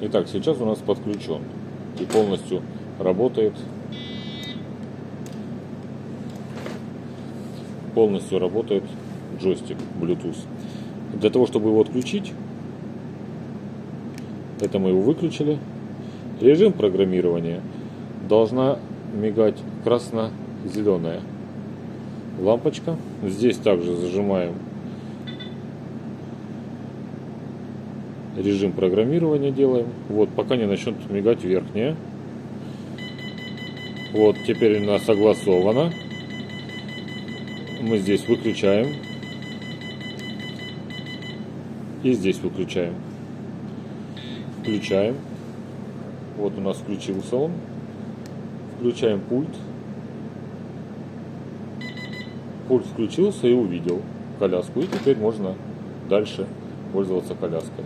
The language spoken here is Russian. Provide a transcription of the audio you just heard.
Итак, сейчас у нас подключен и полностью работает полностью работает джойстик Bluetooth. Для того, чтобы его отключить, это мы его выключили. Режим программирования должна мигать красно-зеленая лампочка. Здесь также зажимаем режим программирования делаем. Вот, пока не начнет мигать верхняя. Вот, теперь у нас согласовано. Мы здесь выключаем. И здесь выключаем. Включаем. Вот у нас включился он. Включаем пульт. Пульт включился и увидел коляску. И теперь можно дальше пользоваться коляской.